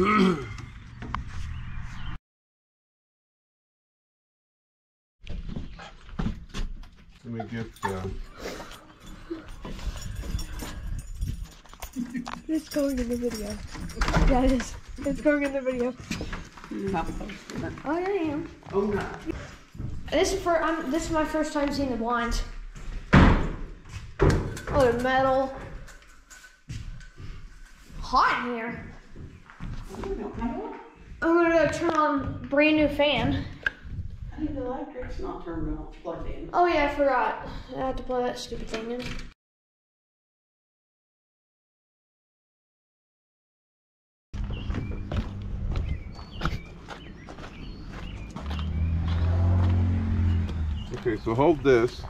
Let me get uh, It's going in the video. Yeah, it is. It's going in the video. Oh, yeah, I am. Oh, no. This is for I'm, this is my first time seeing the blinds. Oh, the metal. Hot in here. We don't have one. I'm gonna go turn on brand new fan. I think the electric's not turned on, plugged in. Oh yeah, I forgot. I had to plug that stupid thing in. Okay, so hold this.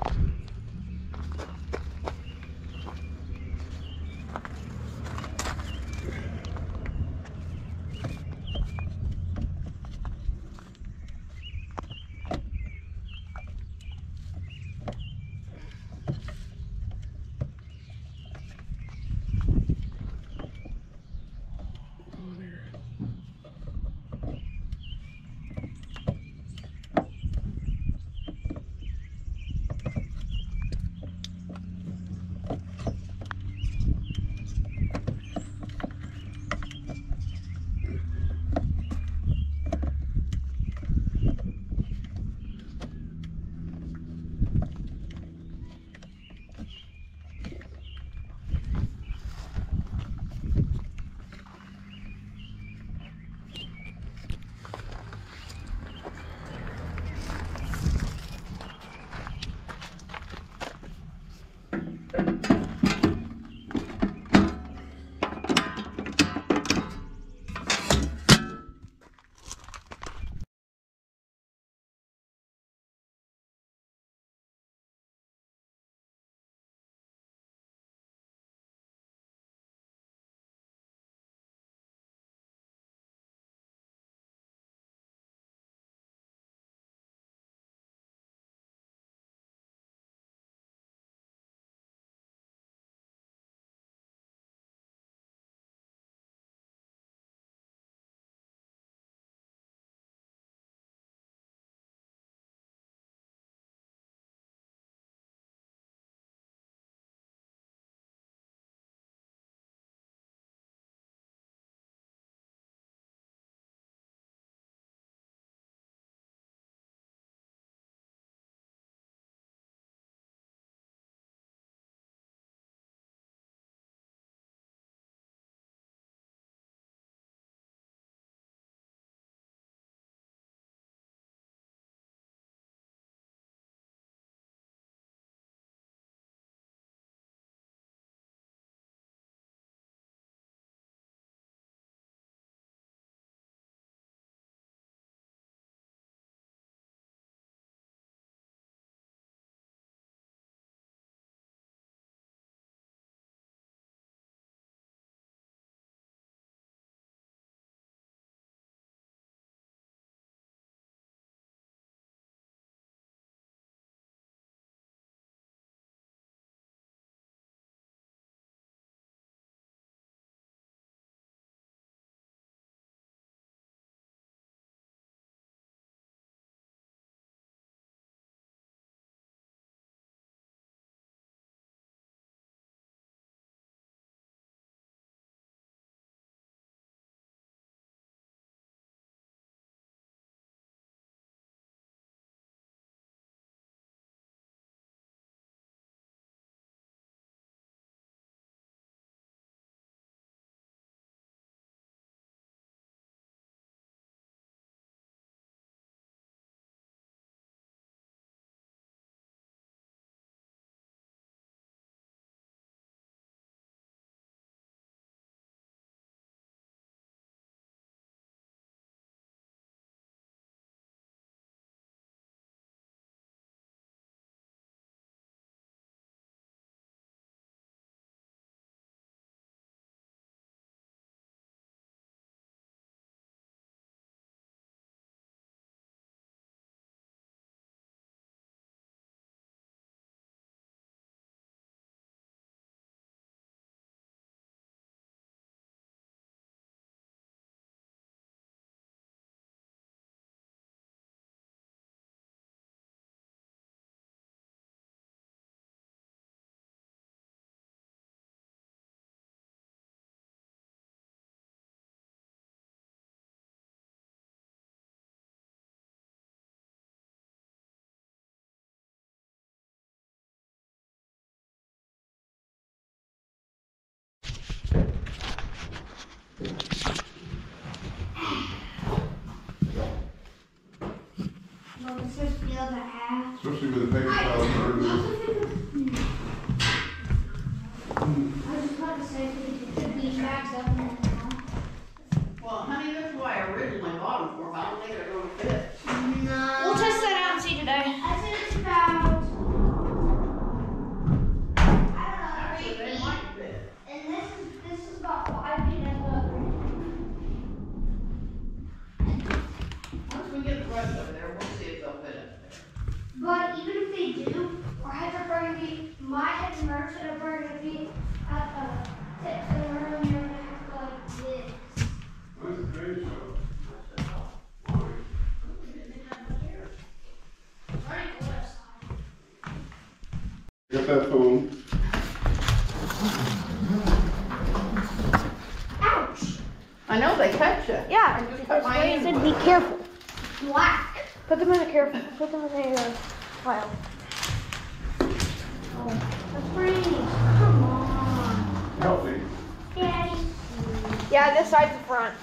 Especially with the paper towel burning. I just about to say, could could be bags up in the Well, honey, that's why I originally bought them for, but I don't think they're gonna fit. Get that phone. Ouch! I know they cut you. Yeah, I just cut my why you hand. said be careful. Black. Put them in a careful. Put them in a uh, pile. That's pretty. Come on. Healthy. Daddy. Yeah, this side's the front.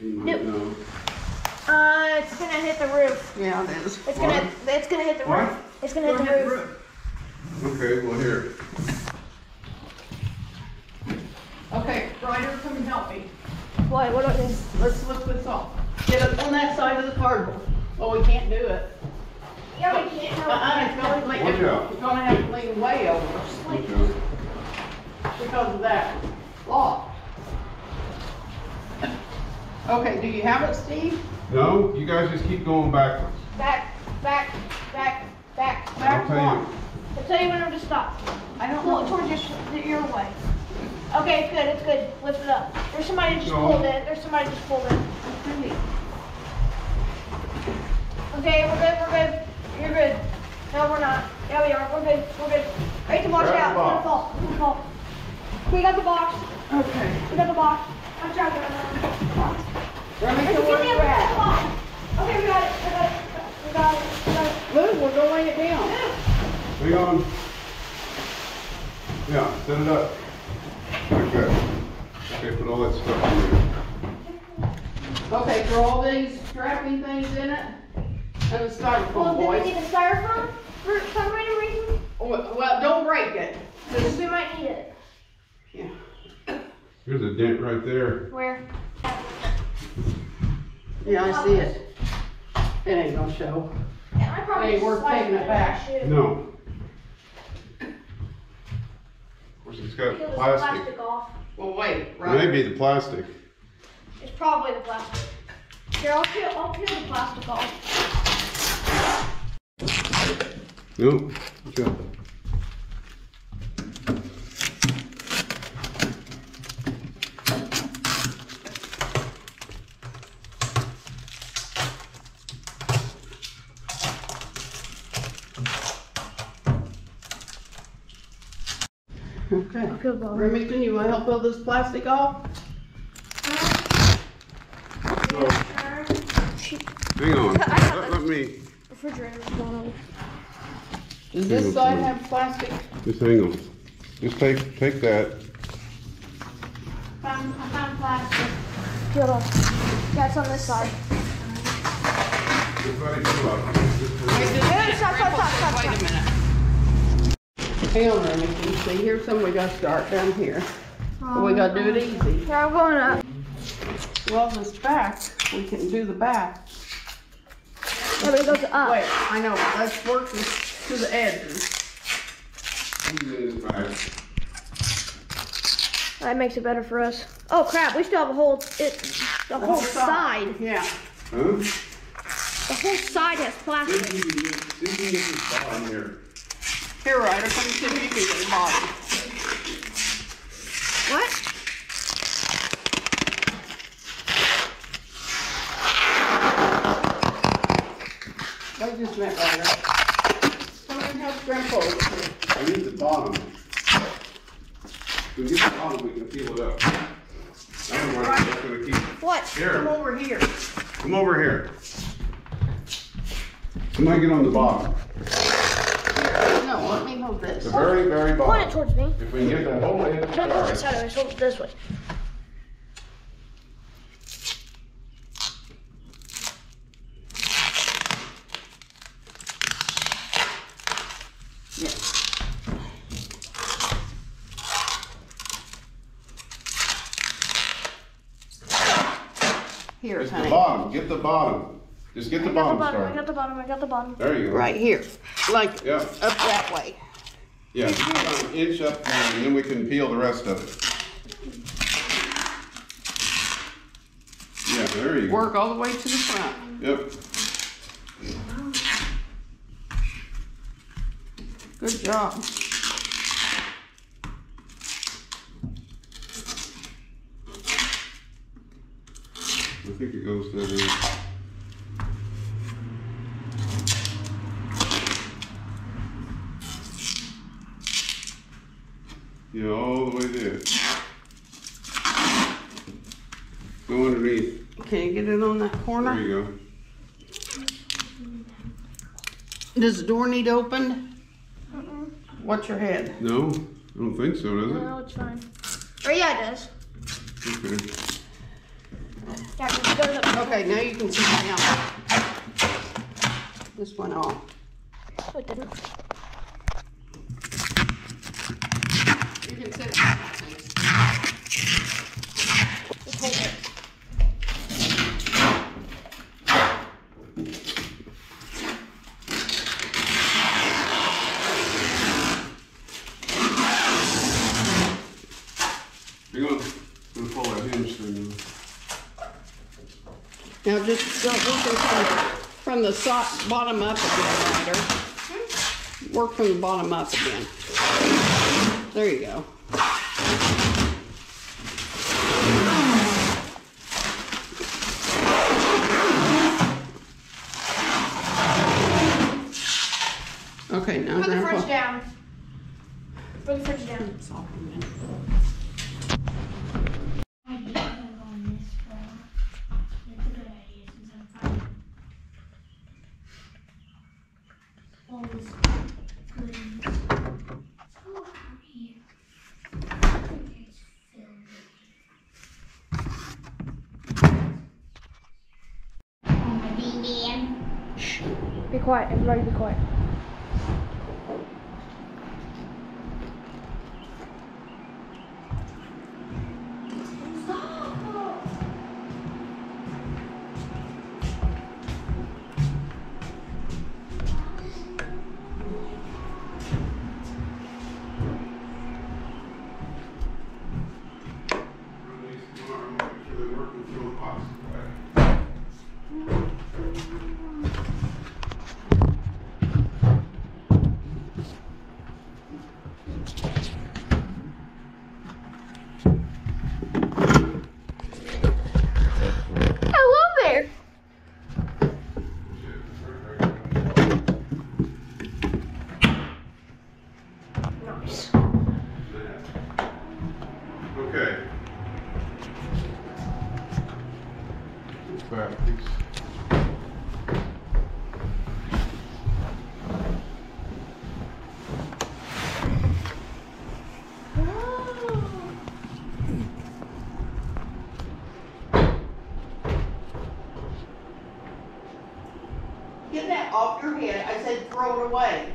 Nope. No. Uh, it's gonna hit the roof. Yeah, it is. It's gonna, it's gonna hit the What? roof. It's gonna hit the roof. Okay, well, here. Okay, Ryder, come and help me. What? What is this? Let's lift this off. Get up on that side of the cardboard. Well, we can't do it. Yeah, we can't. Uh-uh, it's gonna, lean- Watch out. it's gonna have to lean way over Okay. because of that lock. Okay, do you have it, Steve? No, you guys just keep going backwards. Back, back, back, back, back, I'll tell you. I'll tell you when I'm to stop. I don't Pull it towards your, your way. Okay, it's good, it's good. Lift it up. There's somebody just No. pulled in. There's somebody just pulled in. Okay, we're good, we're good. You're good. No, we're not. Yeah, we are. We're good, we're good. Right to watch Grab the out. It's gonna box. fall. It's gonna fall. We got the box. Okay. We got the box. I'm trying to get the box. Remy, Hey, so give where me you the box. Okay, we got it. We got it. We got it. We got it. Move, we're gonna lay it down. Hang on. Yeah, set it up. Like that. Okay, put all that stuff in there. Okay, throw all these strapping things in it and the styrofoam Well, styrofoam, do we boys. need a styrofoam for some random reason? Well, well, don't break it. Because we might need it. Yeah. Here's a dent right there. Where? Yeah, I see it. It ain't gonna show. Yeah, I probably Ain't just worth slide taking it in back. shoe. No. Of course, it's got Peel this plastic. plastic off. Well, wait, It right. may be the plastic. It's probably the plastic. Here, I'll peel, I'll peel the plastic off. Nope. Watch out. Okay. Peel the bottom. Remington, you wanna help peel this plastic off? Hang on. Let, let me, Refrigerator's going on. Does this side have plastic? just hang on. Just take, take that. Found, I found plastic. Peel it off. Yeah, on this side. Everybody come up. Wait, just a Wait, minute, stop, stop, stop, stop, Wait a stop. minute. Hang on, Remington, see, here's something we gotta start down here. But we gotta do it um, easy. Here, I'm going up. Well, this back, we can do the back. Yeah, but it goes up. Wait, I know, let's work this to the edges. That makes it better for us. Oh crap, we still have a whole, it, the whole side. Yeah. Huh? The whole side has See plastic. Here. Here, Ryder, come see if you can get the bottom. What? What just meant, Ryder? Come and help Grandpa over here. I need the bottom. If we get the bottom, we can peel it up. Otherwise, it's gonna keep, What? Come over here. come over here. Somebody get on the bottom, let me this. The very, very bottom. Point it towards me. If we get the whole end the Don't hold it sideways, hold it this way. Here, it's honey. the bottom. Get the bottom. Just get the I got the bottom bottom, I started. got the bottom, I got the bottom. There you go. Right here, like Yeah, up that way. yeah, just kind of inch up there, and then we can peel the rest of it. Yeah, there you go. Work all the way to the front. Yep, Good job. I think it goes to the. Yeah, all the way there. Go underneath, Can you get it on that corner? there you go. Does the door need opened? What's your head? No, I don't think so, does it? No, it's fine. Or yeah, it does. Okay. Yeah, just go to the. Okay, now you can sit down. This went off. Oh, it didn't. You can sit down. Just hold it. You're gonna, gonna pull that hinge thing. Now just working from, from the so, bottom up again, Ryder. Work from the bottom up again. There you go. Okay, now Put the Grandpa. fridge down. Put the fridge down. I did go on this one. It's a good idea since I'm finding all this goodies. So happy. It's filled. Oh my ding ding. Be quiet, everybody be quiet. Throw it away.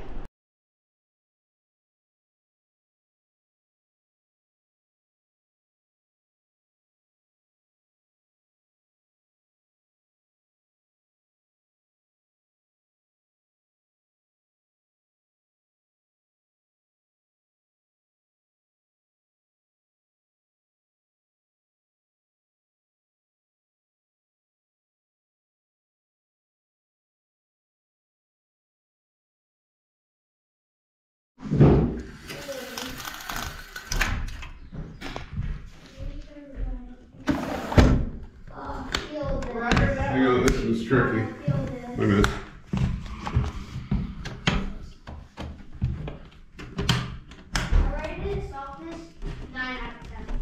Tricky. Wait a minute. Its softness 9 out of 10.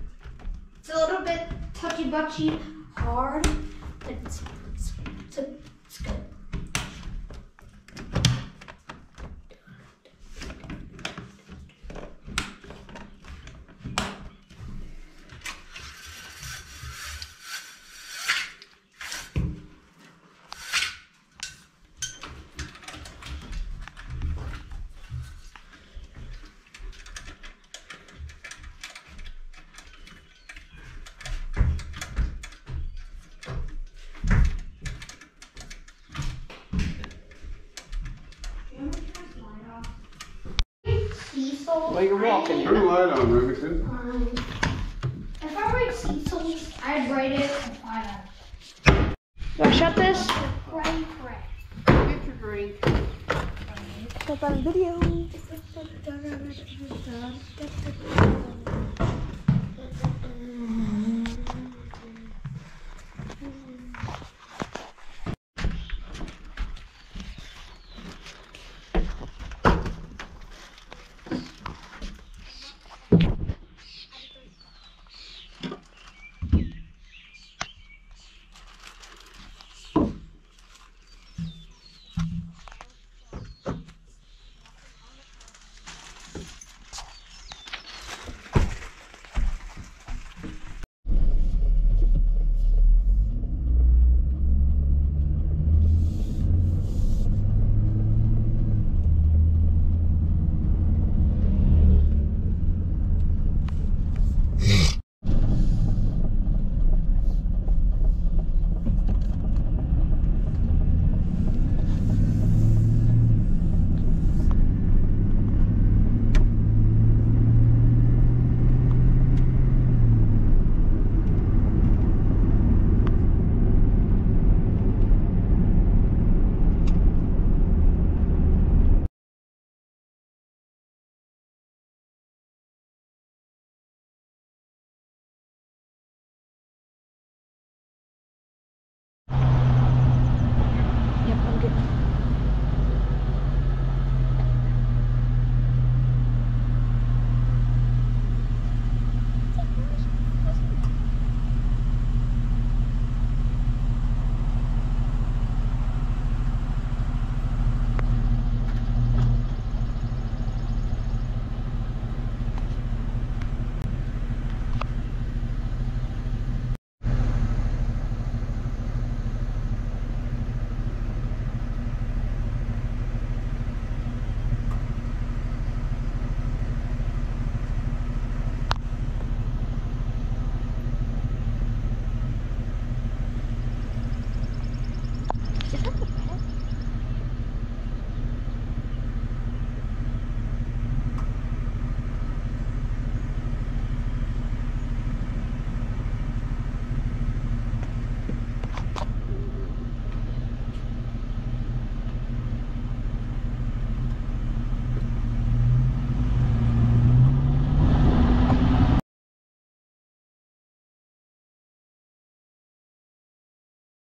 It's a little bit touchy while you're walking in Turn the light on, Remington. Um, if I write Cecil, I'd write it